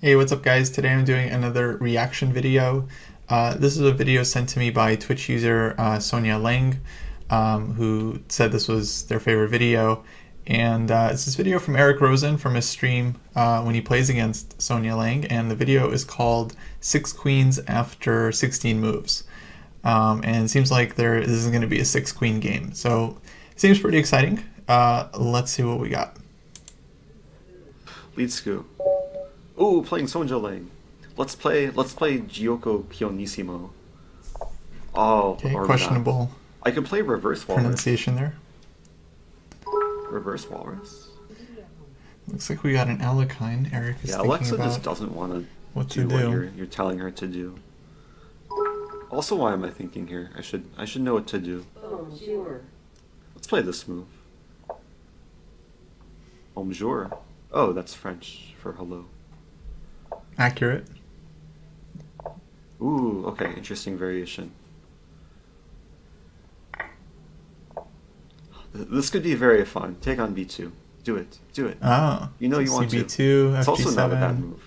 Hey, what's up guys? Today I'm doing another reaction video. Uh, this is a video sent to me by Twitch user uh, Sonja Lang, um, who said this was their favorite video. And uh, it's this video from Eric Rosen from his stream uh, when he plays against Sonja Lang. And the video is called Six Queens After 16 Moves. Um, and it seems like there this is going to be a six queen game. So it seems pretty exciting. Uh, let's see what we got. Lead scoop. Ooh, playing Sonja Lang. Let's play. Let's play Giuoco Pianissimo. Oh, Okay, questionable I could play Reverse Walrus. pronunciation there. Reverse Walrus. Looks like we got an Alekhine. Eric is Yeah, Alexa just doesn't want to what do to what you're, you're telling her to do. Also, why am I thinking here? I should I should know what to do. Bonjour. Let's play this move. Bonjour. Oh, that's French for hello. Accurate. Ooh, okay, interesting variation. This could be very fun. Take on B2. Do it. Do it. Oh, You know you want to. CB2, It's also not a bad FG7. move.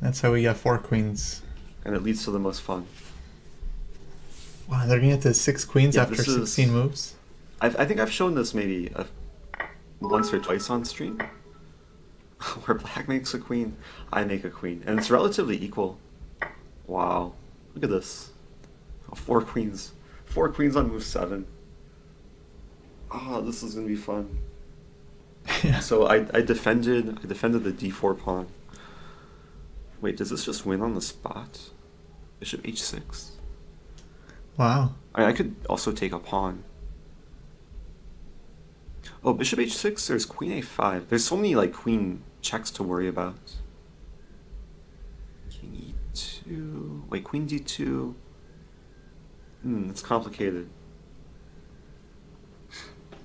That's how we got four queens. And it leads to the most fun. Wow, they're gonna get to six queens Yeah, after this is- 16 moves. I've, I think I've shown this maybe a, once or twice on stream. Where black makes a queen, I make a queen. And it's relatively equal. Wow. Look at this. Four queens. Four queens on move seven. Ah, this is gonna be fun. yeah. So I, I defended I defended the d4 pawn. Wait, does this just win on the spot? Bishop h6. Wow. I, mean, I could also take a pawn. Oh, bishop h6. There's queen a5. There's so many like queen checks to worry about. King e2. Wait, queen d2. Hmm, it's complicated.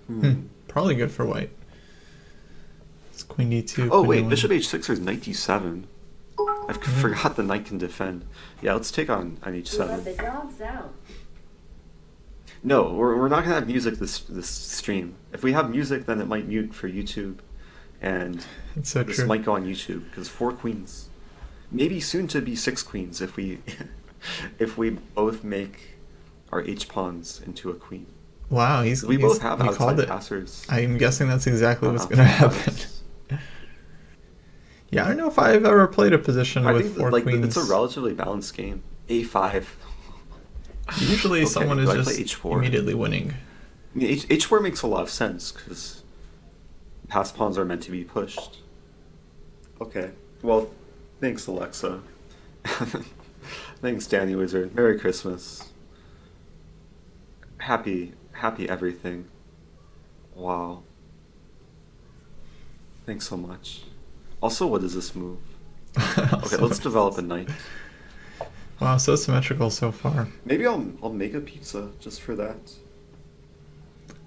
Hmm. Hmm. Probably good for white. It's queen d2. Oh queen wait, a1. bishop h6. There's knight d7. I Mhm. forgot the knight can defend. Yeah, let's take on on We let h7. the dogs out. No, we're, we're not gonna have music this this stream. If we have music, then it might mute for YouTube, and It's so this true. might go on YouTube because four queens, maybe soon to be six queens if we if we both make our h pawns into a queen. Wow, he's We he's- both have he called it. passers. I'm guessing that's exactly what's uh-huh. gonna happen. Yeah, I don't know if I've ever played a position I with four that, like queens. it's a relatively balanced game. A5. Usually, Okay, someone is just H4? immediately winning. I mean, H4 makes a lot of sense because pass pawns are meant to be pushed. Okay. Well, thanks, Alexa. thanks, Danny Wizard. Merry Christmas. Happy, happy everything. Wow. Thanks so much. Also, what is this move? Okay, let's develop a knight. Wow, so symmetrical so far. Maybe I'll I'll make a pizza just for that.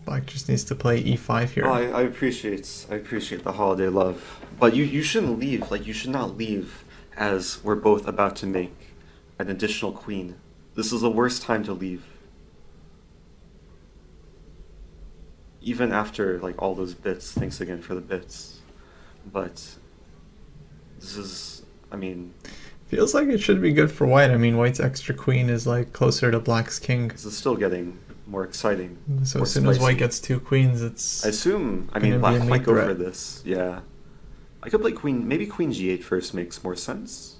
Black just needs to play e5 here. Oh, I, I appreciate I appreciate the holiday love, but you you shouldn't leave. Like you should not leave as we're both about to make an additional queen. This is the worst time to leave. Even after like all those bits, thanks again for the bits. But this is, I mean, Feels like it should be good for white. I mean, white's extra queen is like closer to black's king. this is still getting more exciting. So more as soon as white gets two queens, it's I assume. I mean, black might go threat. for this. Yeah, I could play queen. Maybe queen g8 first makes more sense.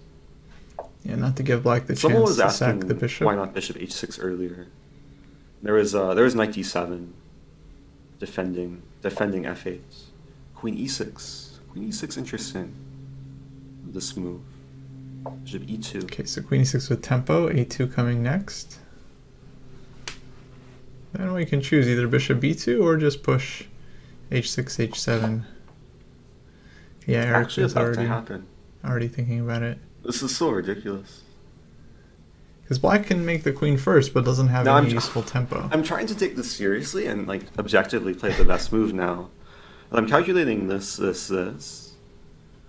yeah, not to give black the Someone chance was to asking sack the bishop. why not bishop h6 earlier. There was uh, there was knight d7, defending defending f8, queen e6, queen e6 interesting. This move, bishop E e2. Okay, so queen e6 with tempo, a2 coming next. Then we can choose either bishop b2 or just push h6, h7. Yeah, Eric Actually, is already already thinking about it. This is so ridiculous. Because black can make the queen first, but doesn't have No, any I'm- useful tempo. I'm trying to take this seriously and like objectively play the best move now. And I'm calculating this, this, this.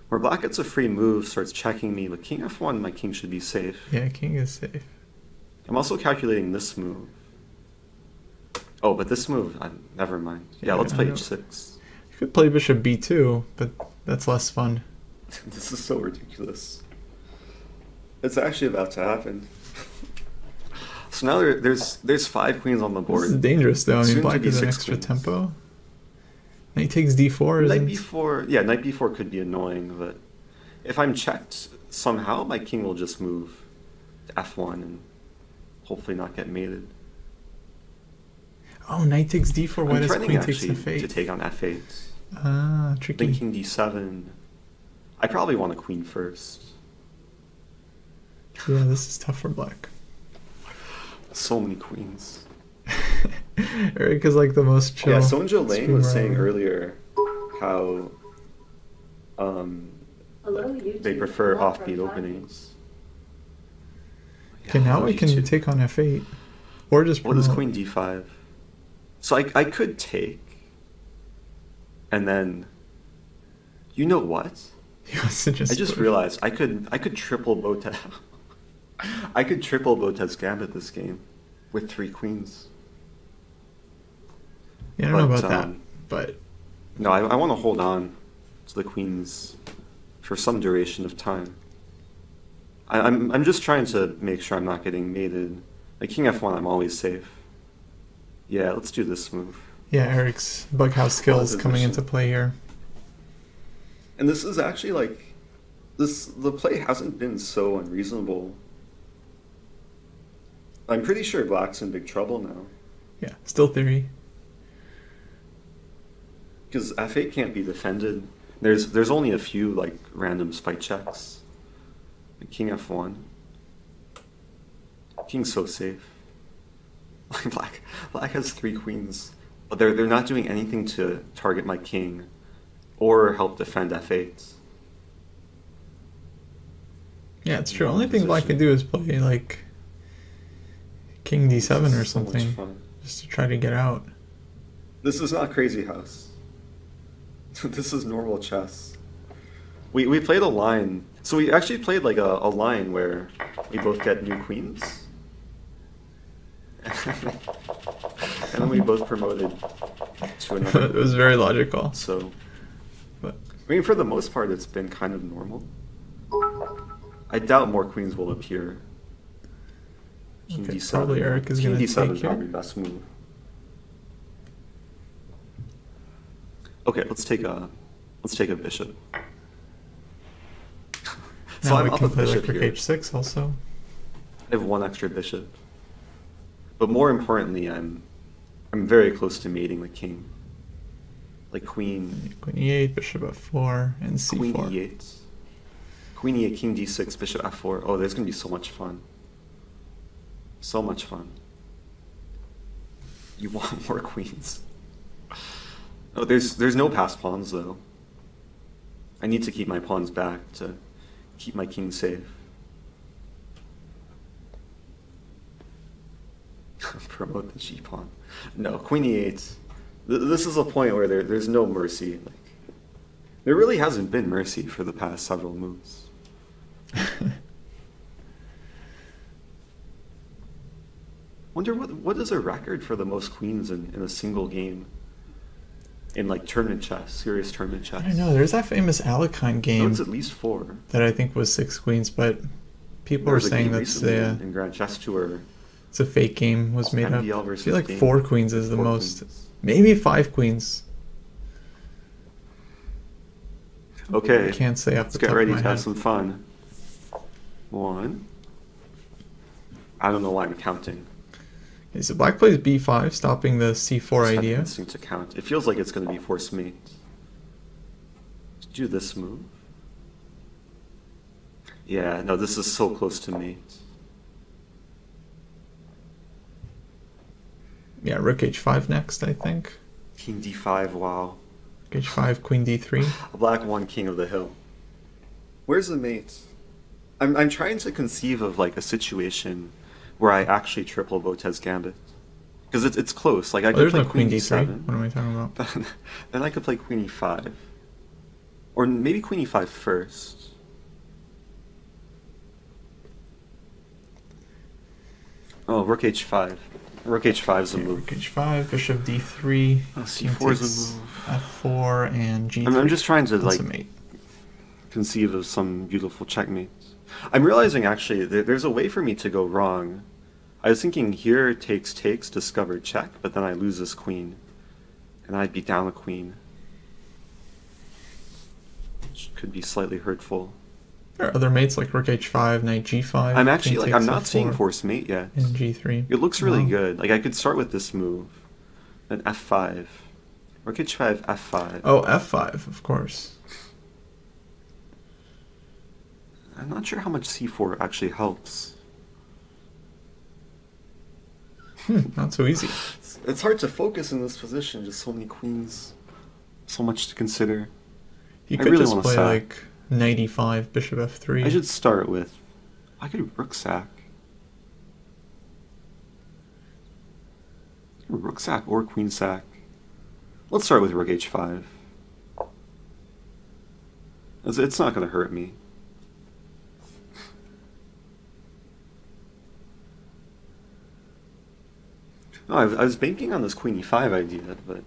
Where black gets a free move, starts checking me, but king f1, my king should be safe. Yeah, king is safe. I'm also calculating this move. Oh, but this move, uh, never mind. Yeah, Yeah, let's play h6. You could play bishop b2, but that's less fun. this is so ridiculous. It's actually about to happen. so now there, there's there's five queens on the board. This is dangerous though. I mean, black is an extra queens. tempo. Knight takes d4. Knight Isn't... b4, yeah, knight b4 could be annoying, but if I'm checked somehow, my king will just move to f1 and hopefully not get mated. Oh, knight takes d4. Why I'm does queen takes actually f8? to take on f8. Ah, Then tricky. king d7. I probably want a queen first. Yeah, this is tough for black. So many queens. Eric is like the most chill. Yeah, Sonja Lang was saying earlier how um, Hello, they prefer offbeat openings. Okay, Yeah, now hello, we can YouTube. take on f8, or just What is promote. queen d5? So I, I could take, and then, you know what? He wants to just I just realized I could I could triple Botez. I could triple Botez Gambit this game with three queens. Yeah, I don't know but, about that, um, but No, I, I want to hold on to the queens for some duration of time. I, I'm I'm just trying to make sure I'm not getting mated. Like king f1, I'm always safe. Yeah, let's do this move. yeah, Eric's bughouse skills coming into play here. And this is actually like this the play hasn't been so unreasonable. I'm pretty sure black's in big trouble now. Yeah, still theory. Because f8 can't be defended. There's there's only a few like random spite checks. King f1. King's so safe. black black has three queens, but they're they're not doing anything to target my king, or help defend f8. Yeah, it's true. Only thing black can do is play like king d7 This or is so something, just to try to get out. This is not crazy house. this is normal chess. We we played a line. So we actually played like a, a line where we both get new queens. And then we both promoted to another. it was very logical. So But I mean for the most part it's been kind of normal. I doubt more queens will appear. King Okay, d7. probably Eric is King gonna take is probably best move. Okay, let's take a let's take a bishop. now I'm up a play like bishop here. h6 also. I have one extra bishop. But more importantly, I'm I'm very close to mating the king. Like queen Queen e8, bishop f4, and c4. queen e8. Queen e8, king d6, bishop f4. Oh, there's gonna be so much fun. So much fun. You want more queens. Oh, there's there's no passed pawns though. I need to keep my pawns back to keep my king safe. Promote the g pawn. No, queen e8. Th- This is a point where there, there's no mercy. Like, there really hasn't been mercy for the past several moves. Wonder what what is a record for the most queens in, in a single game? In like tournament chess, serious tournament chess. I don't know. There's that famous Alekhine No, game it's at least four. that I think was six queens, but people are saying that's the in, in Grand Chess Tour. It's a fake game was made up. I feel like four queens is the Four most. queens. Maybe five queens. Okay, I can't say off let's get ready to have head. some fun. One. I don't know why I'm counting. Okay, so black plays b5, stopping the c4 Just idea. instinct to count. It feels like it's going to be force mate. Let's do this move. Yeah, no, this is so close to mate. Yeah, rook h5 next, I think. King d5, wow. Rook h5, queen d3. A black one, king of the hill. Where's the mate? I'm, I'm trying to conceive of like a situation where I actually triple Botez Gambit. Because it's, it's close. Like I Oh, could play no queen d3. d7. What am I talking about? Then, then I could play queen e5. Or maybe queen e5 first. Oh, rook h5. Rook h5 is a Okay, move. rook h5, bishop d3, Oh, king c4 is a move. f4, and g3. I'm, I'm just trying to That's like conceive of some beautiful checkmates. I'm realizing actually that there's a way for me to go wrong. I was thinking here takes takes discover check, but then I lose this queen, and I'd be down a queen, which could be slightly hurtful. There are other mates like rook h5, knight g5. I'm actually like I'm not f4, seeing force mate yet. And g3. It looks really good. Like I could start with this move, then f5, rook h5, f5. Oh, f5, of course. I'm not sure how much c4 actually helps. Hmm, not so easy. It's, it's hard to focus in this position. Just so many queens, so much to consider. You I could really just play like knight e5, bishop f3. I should start with. I could rook sack. Rook or queen sack. Let's start with rook h5. It's, not going to hurt me. No, I, I was banking on this queen e5 idea, but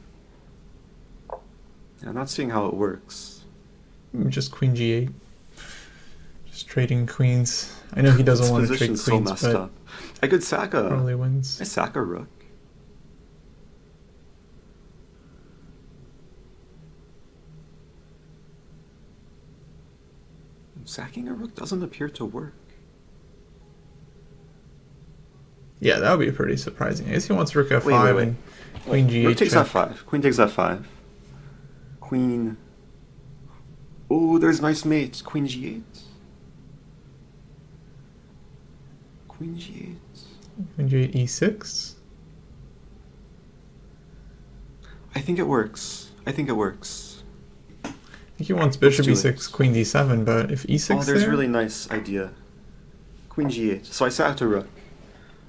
I'm not seeing how it works. Just queen g8. Just trading queens. I know he doesn't want to trade position's so messed but up. I could sack a. probably wins. I sack a rook. Sacking a rook doesn't appear to work. Yeah, that would be pretty surprising. I guess he wants rook f5 Wait, wait, wait. and queen g8 Rook takes check. f5. Queen takes f5. Queen. Oh, there's nice mates. Queen g8. Queen g8. Queen g8 e6. I think it works. I think it works. I think he wants bishop e6, it. queen d7, but if e6 oh, there's there, a really nice idea. Queen g8. So I sacked a rook.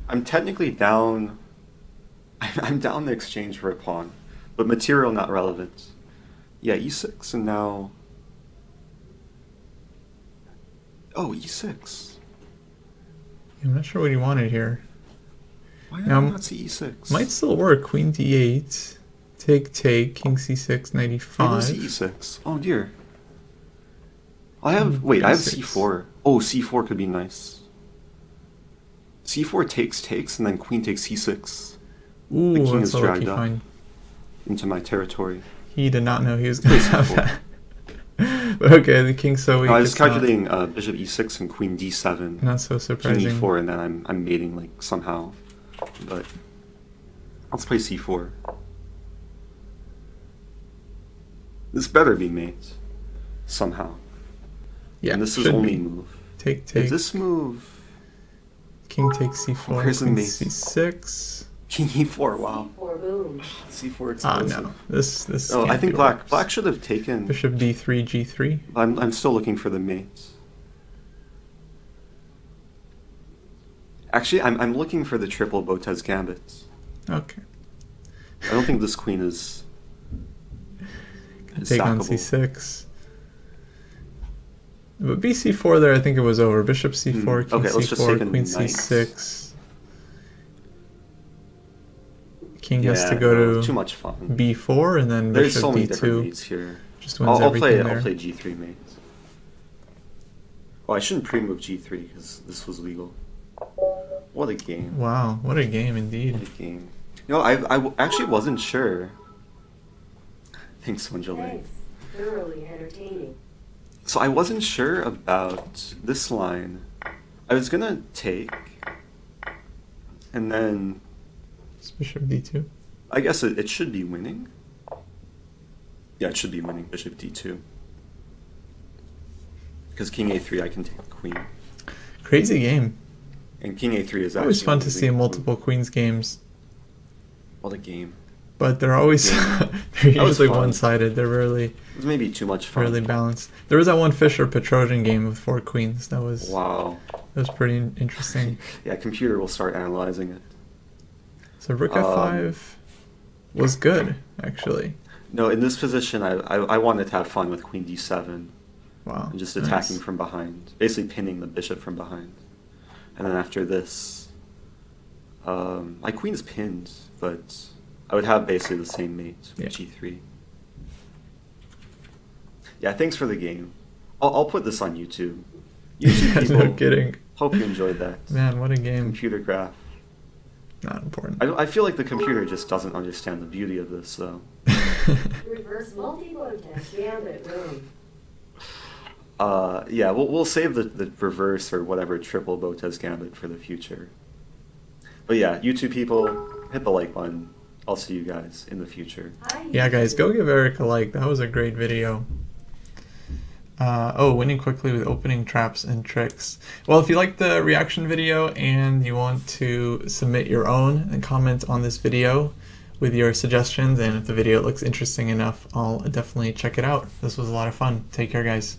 I'm technically down. I'm down the exchange for a pawn, but material not relevant. Yeah, e6, and now. Oh, e6. I'm not sure what he wanted here. Why did Now, I not see e e6? Might still work. Queen d8, take take, king c6, knight I don't see e5. e6. Oh dear. I have. Hmm, Wait, I have c4. Oh, c4 could be nice. c4 takes takes, and then queen takes c6 Ooh, The king is dragged up. find. into my territory. He did not know he was going to have that. okay, the king so weak. No, I was calculating uh, bishop e6 and queen d7, Not, so king surprising. e4, and then I'm I'm mating like somehow. But let's play c4. This better be mates somehow. Yeah, and this is only be. move. Take take. If this move King takes c4, Where's the queen mate? c6. King e4, wow. Or boom. c4 Ah explosive. no, this this. Oh, I think black worse. black should have taken. Bishop d3, g3. I'm I'm still looking for the mates. Actually, I'm I'm looking for the triple Botez gambits. Okay. I don't think this queen is. is Take on c6. But bc4 there, I think it was over. Bishop c4, Hmm, king okay, let's just c4, take queen knight. c6. King Yeah, has to go no, to too much fun. b4 and then There's bishop so many d2. mates here. Just wins I'll, I'll play. there. I'll play g3 mates. Oh, I shouldn't pre-move g3 because this was legal. What a game! Wow, what a game What indeed. a game! You know, I I w- actually wasn't sure. Thanks, Wanjali. Thanks. Thoroughly entertaining. So I wasn't sure about this line. I was gonna take, and then It's bishop d2. I guess it, it should be winning. Yeah, it should be winning. Bishop d2. Because king a3, I can take the queen, Crazy game. and king a3 is Always fun to see multiple queens games, What a game! but they're always they're usually one-sided. They're rarely It was maybe too much fun. really balanced. There was that one Fischer Petrosian game with four queens. That was Wow. that was pretty interesting. Yeah, computer will start analyzing it. So rook Um, f5 was good actually. No, in this position, I, I I wanted to have fun with queen d7. Wow. and just nice. attacking from behind, basically pinning the bishop from behind. And then after this, um, my queen's pinned, but I would have basically the same mate with Yeah. g3. Yeah, thanks for the game. I'll, I'll put this on YouTube. YouTube people. no kidding. Hope you enjoyed that. Man, what a game. Computer graph. Not important. I, I feel like the computer just doesn't understand the beauty of this, though. Reverse multi-vortex gambit room. Uh, yeah, we'll, we'll save the, the reverse or whatever triple Botez Gambit for the future. But yeah, YouTube people, hit the like button. I'll see you guys in the future. Hi, yeah, guys, go give Eric a like. That was a great video. Uh, oh, winning quickly with opening traps and tricks. Well, if you like the reaction video and you want to submit your own and comment on this video with your suggestions, and if the video looks interesting enough, I'll definitely check it out. This was a lot of fun. Take care, guys.